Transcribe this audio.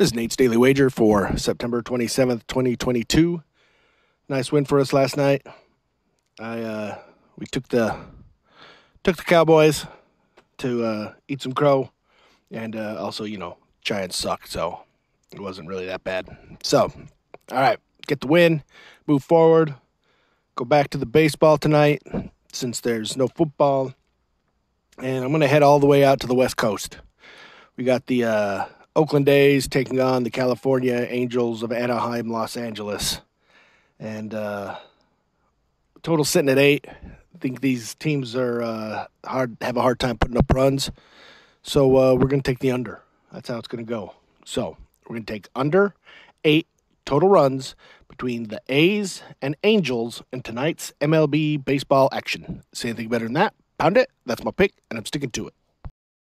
This is Nate's Daily Wager for September 27th, 2022. Nice win for us last night. I uh, we took the took the Cowboys to uh, eat some crow, and uh, also you know Giants suck, so it wasn't really that bad. So, all right, get the win, move forward, go back to the baseball tonight since there's no football, and I'm gonna head all the way out to the West Coast. We got the uh, Oakland A's taking on the California Angels of Anaheim, Los Angeles. And uh, total sitting at eight. I think these teams are uh, hard have a hard time putting up runs. So uh, we're going to take the under. That's how it's going to go. So we're going to take under eight total runs between the A's and Angels in tonight's MLB baseball action. See anything better than that? Pound it. That's my pick, and I'm sticking to it.